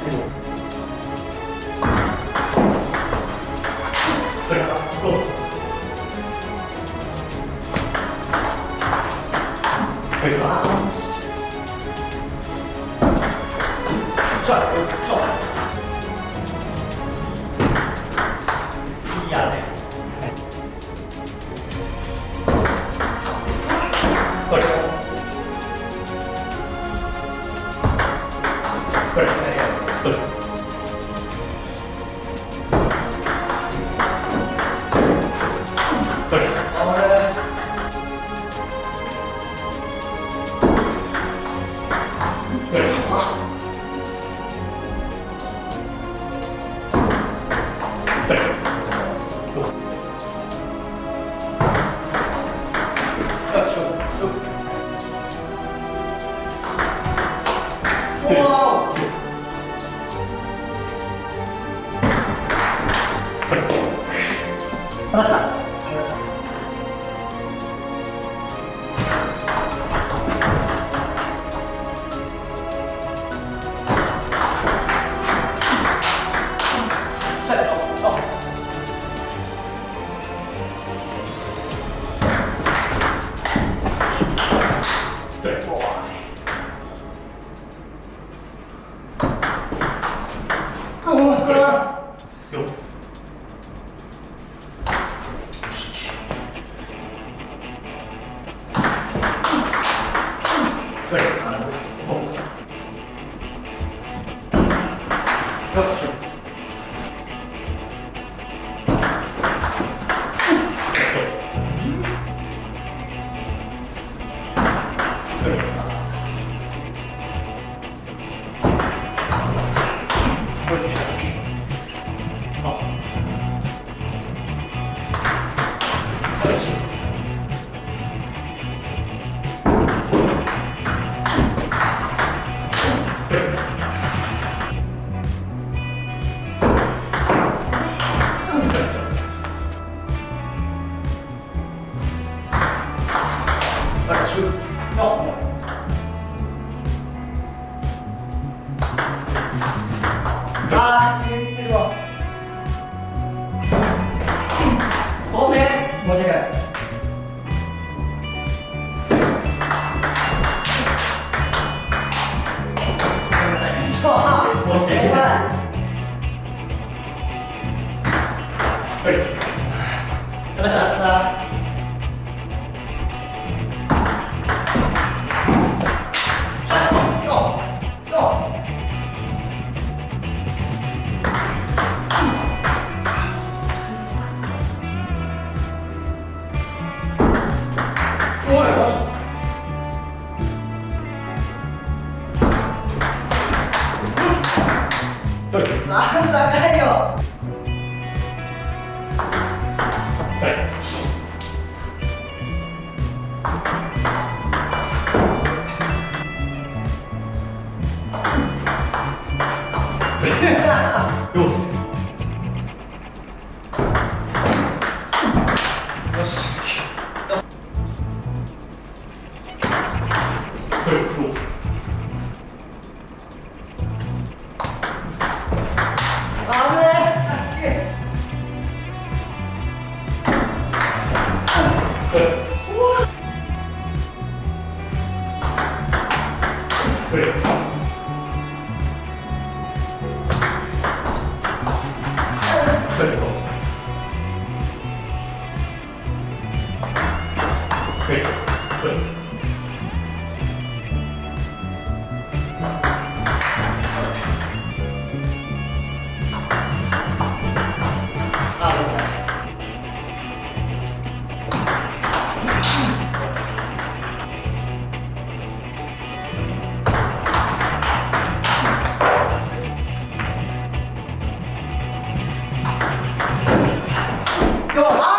いあー 그렇죠. 他在喊よっあー言ってるわごめん。申し訳ない。そうオッケーごめん。これおい。これさあ高い。よこれよよ对 よし。